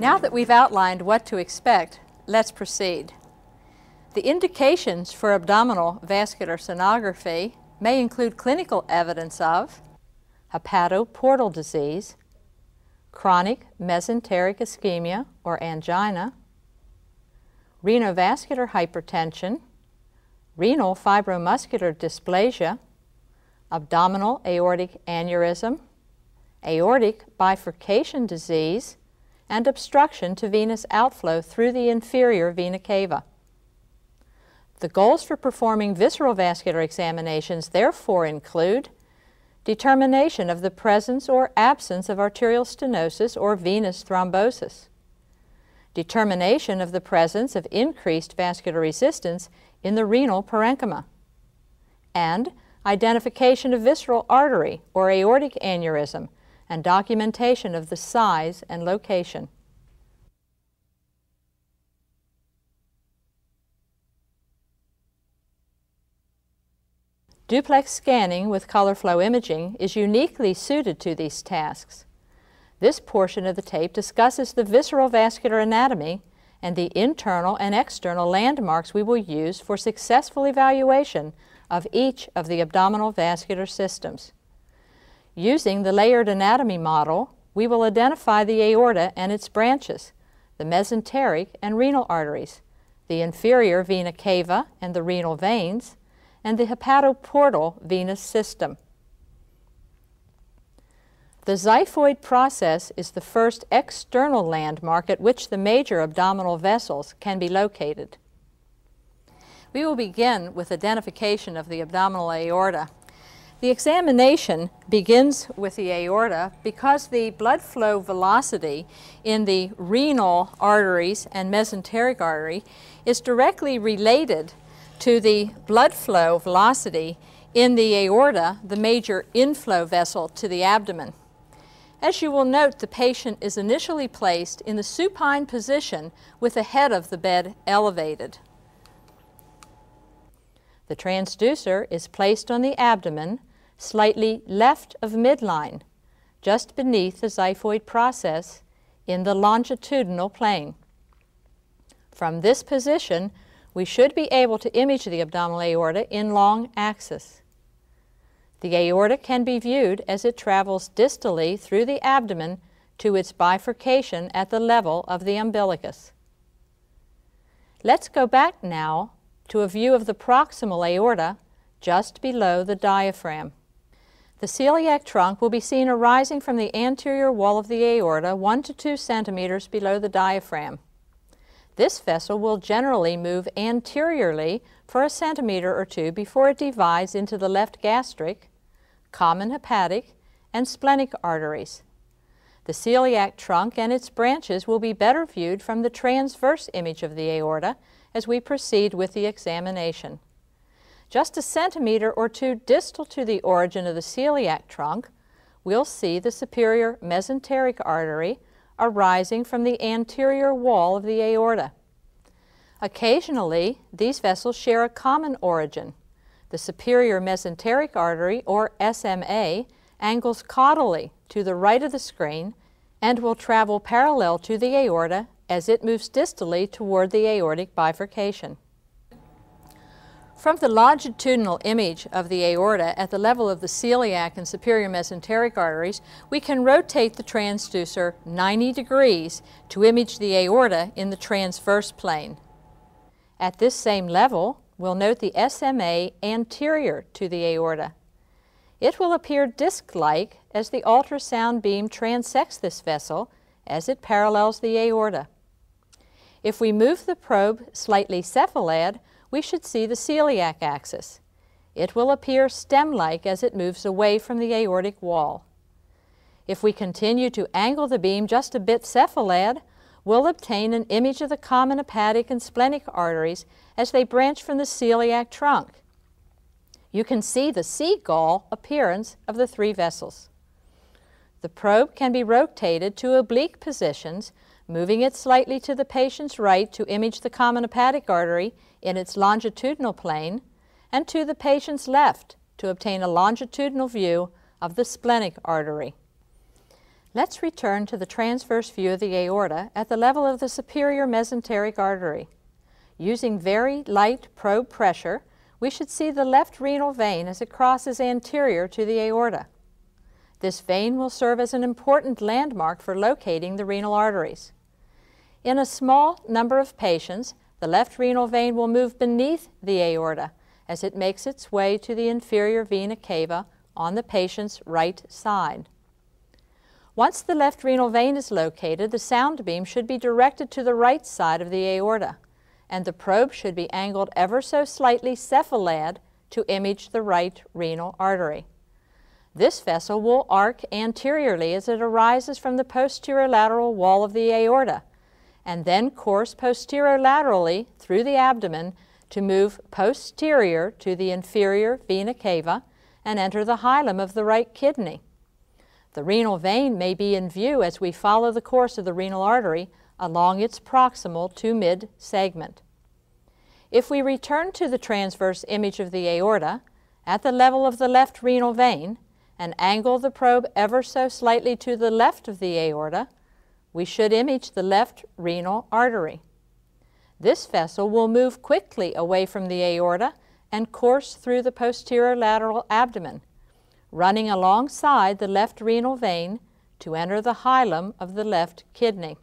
Now that we've outlined what to expect, let's proceed. The indications for abdominal vascular sonography may include clinical evidence of hepatoportal disease, chronic mesenteric ischemia or angina, renovascular hypertension, renal fibromuscular dysplasia, abdominal aortic aneurysm, aortic bifurcation disease, and obstruction to venous outflow through the inferior vena cava. The goals for performing visceral vascular examinations therefore include determination of the presence or absence of arterial stenosis or venous thrombosis, determination of the presence of increased vascular resistance in the renal parenchyma, and identification of visceral artery or aortic aneurysm and documentation of the size and location. Duplex scanning with color flow imaging is uniquely suited to these tasks. This portion of the tape discusses the visceral vascular anatomy and the internal and external landmarks we will use for successful evaluation of each of the abdominal vascular systems. Using the layered anatomy model, we will identify the aorta and its branches, the mesenteric and renal arteries, the inferior vena cava and the renal veins, and the hepatoportal venous system. The xiphoid process is the first external landmark at which the major abdominal vessels can be located. We will begin with identification of the abdominal aorta. The examination begins with the aorta because the blood flow velocity in the renal arteries and mesenteric artery is directly related to the blood flow velocity in the aorta, the major inflow vessel to the abdomen. As you will note, the patient is initially placed in the supine position with the head of the bed elevated. The transducer is placed on the abdomen, slightly left of midline, just beneath the xiphoid process in the longitudinal plane. From this position, we should be able to image the abdominal aorta in long axis. The aorta can be viewed as it travels distally through the abdomen to its bifurcation at the level of the umbilicus. Let's go back now to a view of the proximal aorta just below the diaphragm. The celiac trunk will be seen arising from the anterior wall of the aorta 1 to 2 centimeters below the diaphragm. This vessel will generally move anteriorly for a centimeter or two before it divides into the left gastric, common hepatic, and splenic arteries. The celiac trunk and its branches will be better viewed from the transverse image of the aorta as we proceed with the examination. Just a centimeter or two distal to the origin of the celiac trunk, we'll see the superior mesenteric artery arising from the anterior wall of the aorta. Occasionally, these vessels share a common origin. The superior mesenteric artery, or SMA, angles caudally to the right of the screen and will travel parallel to the aorta as it moves distally toward the aortic bifurcation. From the longitudinal image of the aorta at the level of the celiac and superior mesenteric arteries, we can rotate the transducer 90 degrees to image the aorta in the transverse plane. At this same level, we'll note the SMA anterior to the aorta. It will appear disc-like as the ultrasound beam transects this vessel as it parallels the aorta. If we move the probe slightly cephalad, we should see the celiac axis. It will appear stem-like as it moves away from the aortic wall. If we continue to angle the beam just a bit cephalad, we'll obtain an image of the common hepatic and splenic arteries as they branch from the celiac trunk. You can see the seagull appearance of the three vessels. The probe can be rotated to oblique positions, moving it slightly to the patient's right to image the common hepatic artery in its longitudinal plane and to the patient's left to obtain a longitudinal view of the splenic artery. Let's return to the transverse view of the aorta at the level of the superior mesenteric artery. Using very light probe pressure, we should see the left renal vein as it crosses anterior to the aorta. This vein will serve as an important landmark for locating the renal arteries. In a small number of patients, the left renal vein will move beneath the aorta as it makes its way to the inferior vena cava on the patient's right side. Once the left renal vein is located, the sound beam should be directed to the right side of the aorta, and the probe should be angled ever so slightly cephalad to image the right renal artery. This vessel will arc anteriorly as it arises from the posterior lateral wall of the aorta, and then course posterolaterally through the abdomen to move posterior to the inferior vena cava and enter the hilum of the right kidney. The renal vein may be in view as we follow the course of the renal artery along its proximal to mid segment. If we return to the transverse image of the aorta at the level of the left renal vein and angle the probe ever so slightly to the left of the aorta, we should image the left renal artery. This vessel will move quickly away from the aorta and course through the posterior lateral abdomen, running alongside the left renal vein to enter the hilum of the left kidney.